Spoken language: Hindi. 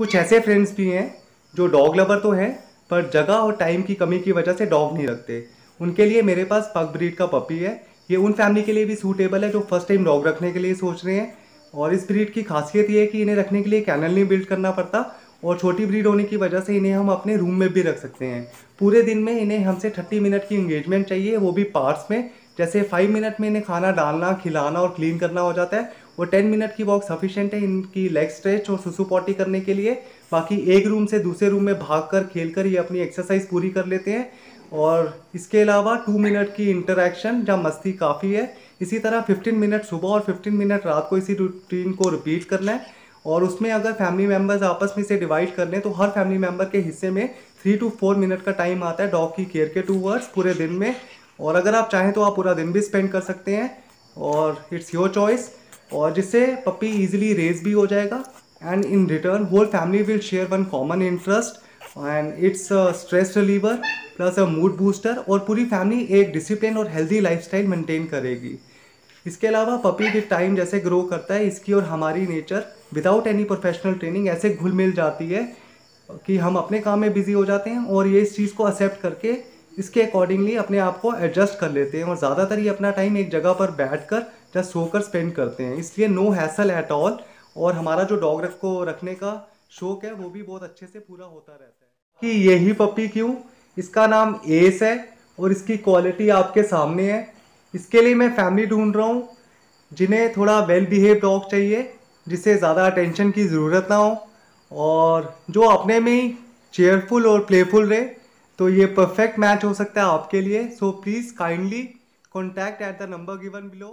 कुछ ऐसे फ्रेंड्स भी हैं जो डॉग लवर तो हैं, पर जगह और टाइम की कमी की वजह से डॉग नहीं रखते। उनके लिए मेरे पास पग ब्रीड का पपी है। ये उन फैमिली के लिए भी सूटेबल है जो फ़र्स्ट टाइम डॉग रखने के लिए सोच रहे हैं। और इस ब्रीड की खासियत ये है कि इन्हें रखने के लिए कैनल नहीं बिल्ड करना पड़ता और छोटी ब्रीड होने की वजह से इन्हें हम अपने रूम में भी रख सकते हैं। पूरे दिन में इन्हें हमसे थर्टी मिनट की इंगेजमेंट चाहिए, वो भी पार्ट्स में। जैसे फाइव मिनट में इन्हें खाना डालना, खिलाना और क्लीन करना हो जाता है। और टेन मिनट की वॉक सफिशेंट है इनकी लेग स्ट्रेच और सुसु पॉटी करने के लिए। बाकी एक रूम से दूसरे रूम में भाग कर खेल कर ये अपनी एक्सरसाइज पूरी कर लेते हैं। और इसके अलावा टू मिनट की इंटरेक्शन जहाँ मस्ती काफ़ी है। इसी तरह 15 मिनट सुबह और 15 मिनट रात को इसी रूटीन को रिपीट करना है और उसमें अगर फैमिली मेंबर्स आपस में से डिवाइड कर लें तो हर फैमिली मेंबर के हिस्से में थ्री टू फोर मिनट का टाइम आता है डॉग की केयर के टू वर्ड्स पूरे दिन में। और अगर आप चाहें तो आप पूरा दिन भी स्पेंड कर सकते हैं। और इट्स योर चॉइस और जिससे पप्पी इजीली रेज भी हो जाएगा and in return whole family will share one common interest and it's a stress reliever plus a mood booster और पूरी फैमिली एक डिसिप्लिन और हेल्दी लाइफस्टाइल मेंटेन करेगी। इसके अलावा पपी विद टाइम जैसे ग्रो करता है, इसकी और हमारी nature without any professional training ऐसे घुल मिल जाती है कि हम अपने काम में बिज़ी हो जाते हैं, और ये इस चीज़ को एक्सेप्ट करके इसके अकॉर्डिंगली अपने आप को एडजस्ट कर लेते हैं और ज़्यादातर ये अपना टाइम एक जगह पर बैठ कर या सोकर स्पेंड करते हैं। इसलिए नो हैसल एट ऑल और हमारा जो डॉग रख, को रखने का शौक है, वो भी बहुत अच्छे से पूरा होता रहता है। कि यही पपी क्यों? इसका नाम एस है और इसकी क्वालिटी आपके सामने है। इसके लिए मैं फैमिली ढूंढ रहा हूँ, जिन्हें थोड़ा वेल बिहेव डॉग चाहिए, जिसे ज़्यादा अटेंशन की ज़रूरत ना हो और जो अपने में ही चेयरफुल और प्लेफुल रहे। तो ये परफेक्ट मैच हो सकता है आपके लिए। So please kindly contact at the number given below